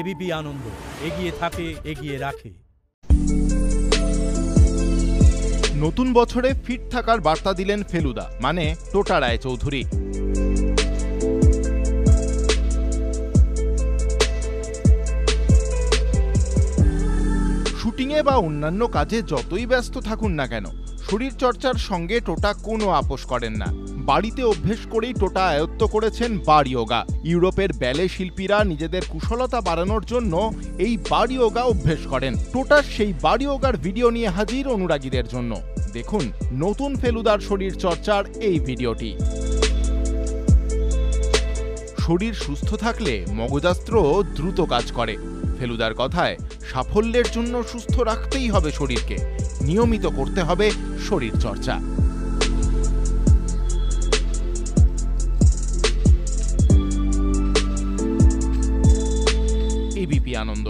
ABP আনন্দ, এগিয়ে থাকে, এগিয়ে রাখে। নতুন বছরে ফিট থাকার বার্তা দিলেন ফেলুদা মানে টোটা রায় চৌধুরী শুটিংয়ে বা অন্যান্য কাজে যতই ব্যস্ত থাকুন না কেন শরীর চর্চার সঙ্গে টোটা কোনো আপোষ করেন না। বাড়িতে অভ্যেস করেই টোটা আয়ত্ত করেছেন বার ইয়োগা ইউরোপের ব্যালে শিল্পীরা নিজেদের কুশলতা বাড়ানোর জন্য এই বার ইয়োগা অভ্যেস করেন। টোটার সেই বার ইয়োগার ভিডিও নিয়ে হাজির অনুরাগীদের জন্য। দেখুন নতুন ফেলুদার শরীর চর্চার এই ভিডিওটি। শরীর সুস্থ থাকলে মগজাস্ত্র দ্রুত কাজ করে। ফেলুদার কথায়, সাফল্যের জন্য সুস্থ রাখতেই হবে শরীরকে। নিয়মিত করতে হবে শরীর চর্চা। এবিপি আনন্দ।